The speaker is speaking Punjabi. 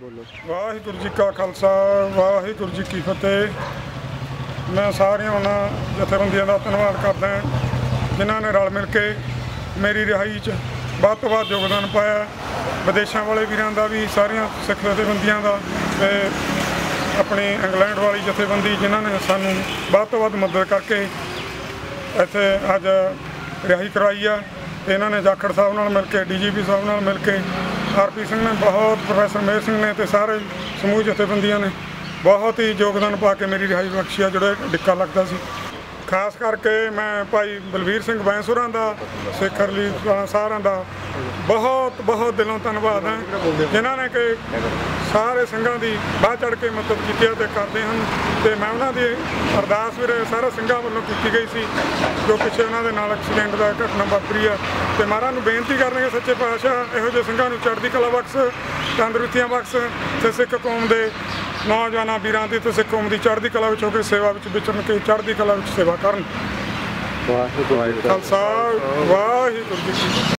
ਬੋਲੋ। ਵਾਹਿਗੁਰੂ ਜੀ ਕਾ ਖਾਲਸਾ, ਵਾਹਿਗੁਰੂ ਜੀ ਕੀ ਫਤਿਹ। ਮੈਂ ਸਾਰਿਆਂ ਉਹਨਾਂ ਜਥੇਬੰਦੀਆਂ ਦਾ ਧੰਨਵਾਦ ਕਰਦਾ ਜਿਨ੍ਹਾਂ ਨੇ ਰਲ ਮਿਲ ਕੇ ਮੇਰੀ ਰਿਹਾਈ 'ਚ ਵੱਧ ਤੋਂ ਵੱਧ ਯੋਗਦਾਨ ਪਾਇਆ। ਵਿਦੇਸ਼ਾਂ ਵਾਲੇ ਵੀਰਾਂ ਦਾ ਵੀ, ਸਾਰੀਆਂ ਸਿੱਖ ਜਥੇਬੰਦੀਆਂ ਦਾ ਤੇ ਆਪਣੀ ਇੰਗਲੈਂਡ ਵਾਲੀ ਜਥੇਬੰਦੀ, ਜਿਨ੍ਹਾਂ ਨੇ ਸਾਨੂੰ ਵੱਧ ਤੋਂ ਵੱਧ ਮਦਦ ਕਰਕੇ ਇੱਥੇ ਅੱਜ ਰਿਹਾਈ ਕਰਵਾਈ ਆ। ਤੇ ਇਹਨਾਂ ਨੇ ਜਾਖੜ ਸਾਹਿਬ ਨਾਲ ਮਿਲ ਕੇ, ਡੀਜੀਪੀ ਸਾਹਿਬ ਨਾਲ ਮਿਲ ਕੇ ਆਰਪੀ ਸਿੰਘ ਨੇ, ਬਹੁਤ ਪ੍ਰੋਫੈਸਰ ਮੇਰ ਸਿੰਘ ਨੇ ਤੇ ਸਾਰੇ ਸਮੂਹ ਜਥੇਬੰਦੀਆਂ ਨੇ ਬਹੁਤ ਹੀ ਯੋਗਦਾਨ ਪਾ ਕੇ ਮੇਰੀ ਰਿਹਾਈ ਬਖਸ਼ੀ ਆ, ਜਿਹੜਾ ਡਿੱਕਾ ਲੱਗਦਾ ਸੀ। ਖਾਸ ਕਰਕੇ ਮੈਂ ਭਾਈ ਬਲਵੀਰ ਸਿੰਘ ਬੈਂਸੁਰਾਂ ਦਾ, ਸਿੱਖ ਅਰਲੀ ਸਾਰਿਆਂ ਦਾ ਬਹੁਤ ਬਹੁਤ ਦਿਲੋਂ ਧੰਨਵਾਦ ਹੈ। ਜਿਨ੍ਹਾਂ ਨੇ ਕਿ ਸਾਰੇ ਸਿੰਘਾਂ ਦੀ ਬਾਹ ਚੜ ਕੇ ਮਦਦ ਕੀਤੀ ਹੈ ਤੇ ਕਰਦੇ ਹਨ। ਤੇ ਮੈਂ ਉਹਨਾਂ ਦੀ ਅਰਦਾਸ ਵੀਰੇ ਸਾਰੇ ਸਿੰਘਾਂ ਵੱਲੋਂ ਕੀਤੀ ਗਈ ਸੀ, ਜੋ ਪਿੱਛੇ ਉਹਨਾਂ ਦੇ ਨਾਲ ਐਕਸੀਡੈਂਟ ਦਾ ਘਟਨਾ ਵਾਪਰੀ ਆ। ਤੇ ਮਹਾਰਾਜ ਨੂੰ ਬੇਨਤੀ ਕਰਨਗੇ ਸੱਚੇ ਪਾਤਸ਼ਾਹ, ਇਹੋ ਜਿਹੇ ਸਿੰਘਾਂ ਨੂੰ ਚੜ੍ਹਦੀ ਕਲਾ ਬਖਸ਼, ਤੰਦਰੁਸਤੀਆਂ ਬਖਸ਼, ਤੇ ਸਿੱਖ ਕੌਮ ਦੇ ਨੌਜਵਾਨਾਂ ਵੀਰਾਂ ਦੀ ਤੇ ਸਿੱਖ ਕੌਮ ਦੀ ਚੜ੍ਹਦੀ ਕਲਾ ਵਿੱਚ ਹੋ ਕੇ ਸੇਵਾ ਵਿੱਚ ਵਿਚਰਨ ਕੇ ਚੜ੍ਹਦੀ ਕਲਾ ਵਿੱਚ ਸੇਵਾ ਕਰਨ। ਵਾਹਿਗੁਰੂ ਖਾਲਸਾ ਵਾਹਿਗੁਰੂ ਜੀ